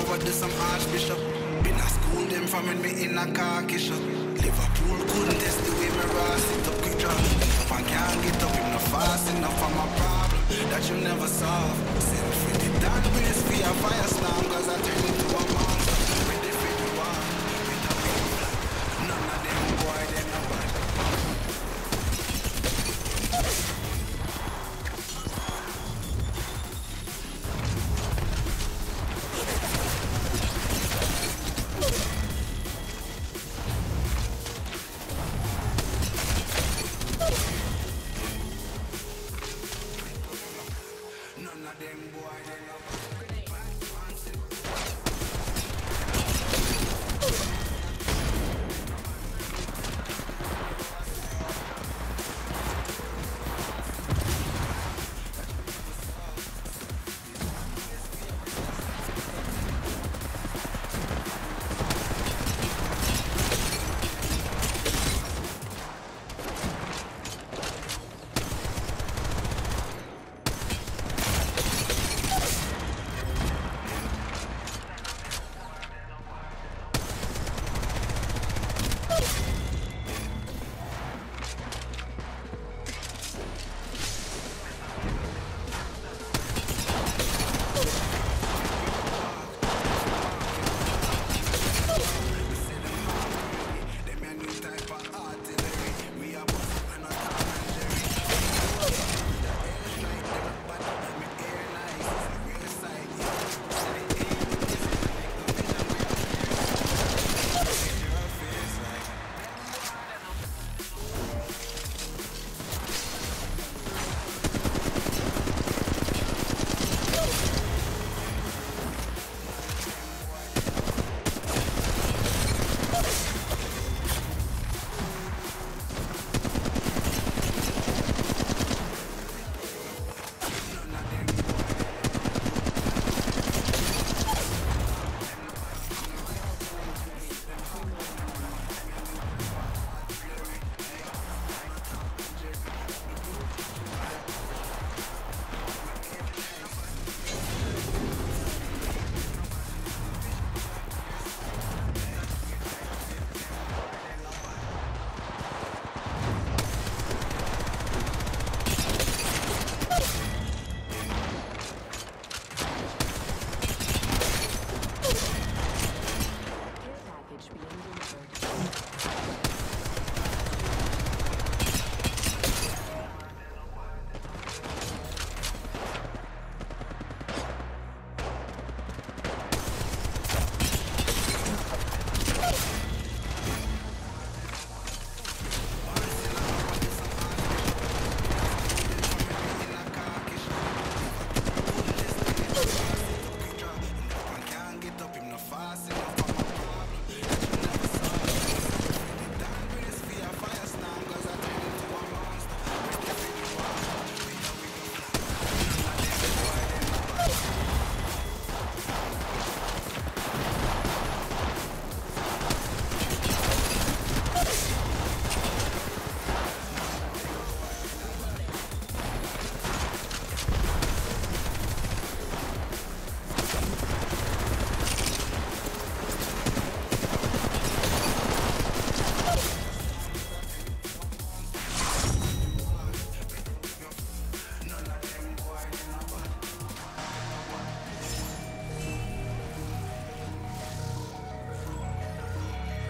over to some archbishop. Been a school them from when me in a car shop. Liverpool couldn't test the way me rise it up quick drop. If I can't get up, him not fast enough for my problem that you never solve. Send for the dark place for your fire slam, cause I turn into a